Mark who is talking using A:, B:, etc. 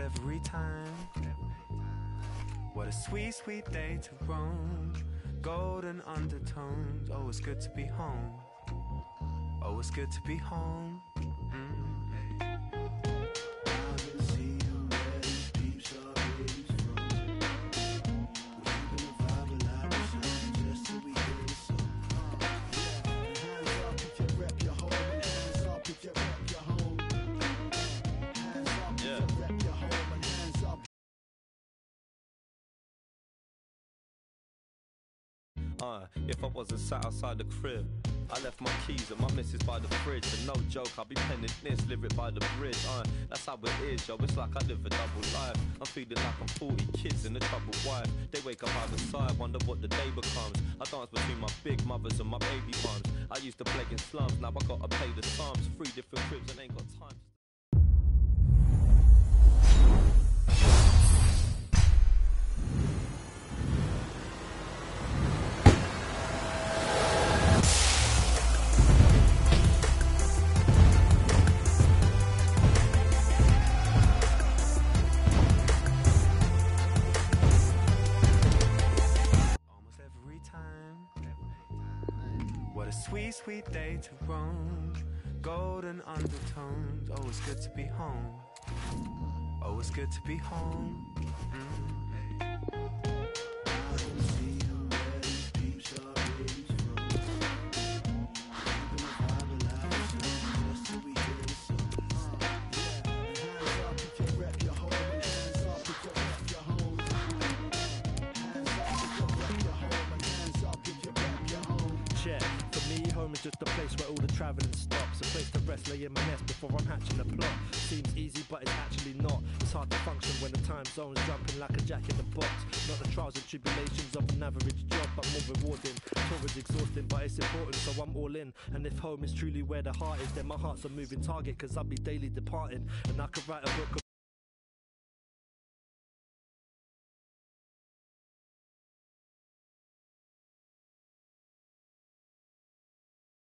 A: every time. What a sweet, sweet day to roam. Golden undertones. Oh, it's good to be home. Oh, it's good to be home. Mm.
B: Uh, if I wasn't sat outside the crib, I left my keys and my missus by the fridge. And no joke, I'll be penning this lyric by the bridge. Uh, that's how it is, yo. It's like I live a double life. I'm feeling like I'm 40 kids in a troubled wife. They wake up either side, wonder what the day becomes. I dance between my big mothers and my baby mums. I used to play in slums, now I gotta pay the sums. Three different cribs and ain't got time.
A: What a sweet, sweet day to roam. Golden undertones. Oh, it's good to be home. Oh, it's good to be home. Mm.
C: Me, home is just a place where all the travelling stops. A place to rest, lay in my nest before I'm hatching a plot. Seems easy, but it's actually not. It's hard to function when the time zone's jumping like a jack in the box. Not the trials and tribulations of an average job, but more rewarding. Tour is exhausting, but it's important, so I'm all in. And if home is truly where the heart is, then my heart's a moving target, cause I'll be daily departing. And I could write a book